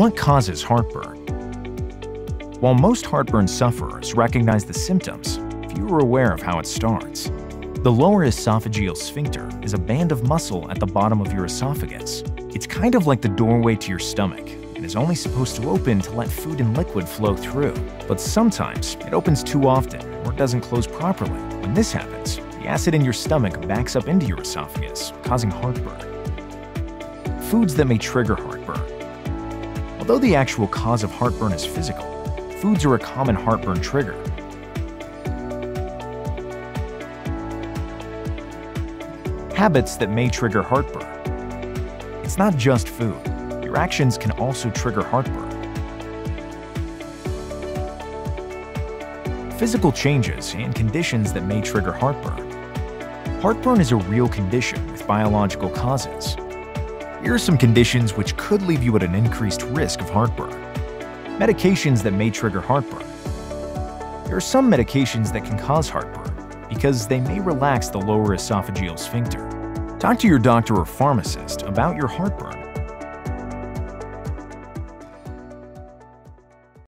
What causes heartburn? While most heartburn sufferers recognize the symptoms, few are aware of how it starts. The lower esophageal sphincter is a band of muscle at the bottom of your esophagus. It's kind of like the doorway to your stomach and is only supposed to open to let food and liquid flow through. But sometimes it opens too often or doesn't close properly. When this happens, the acid in your stomach backs up into your esophagus, causing heartburn. Foods that may trigger heartburn. Although the actual cause of heartburn is physical, foods are a common heartburn trigger. Habits that may trigger heartburn. It's not just food. Your actions can also trigger heartburn. Physical changes and conditions that may trigger heartburn. Heartburn is a real condition with biological causes. Here are some conditions which could leave you at an increased risk of heartburn. Medications that may trigger heartburn. There are some medications that can cause heartburn because they may relax the lower esophageal sphincter. Talk to your doctor or pharmacist about your heartburn